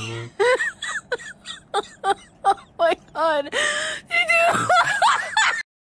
oh my god.